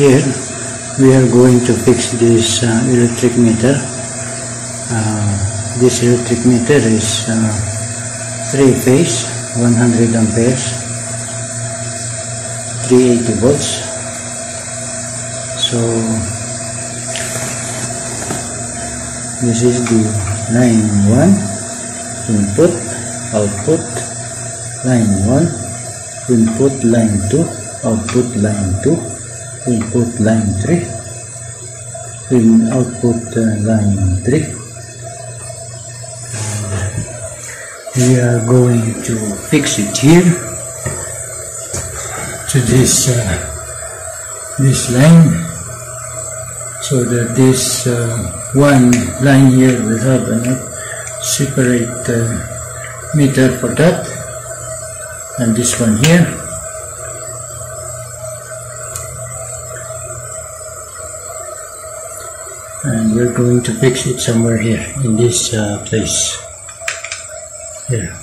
here we are going to fix this uh, electric meter. Uh, this electric meter is uh, three phase 100 amperes 380 volts. So this is the line 1 input output line 1 input line 2 output line 2 input line 3 in output uh, line 3 we are going to fix it here. To this uh, this line. So that this uh, one line here will have a separate uh, meter for that and this one here. And we're going to fix it somewhere here in this uh, place. Here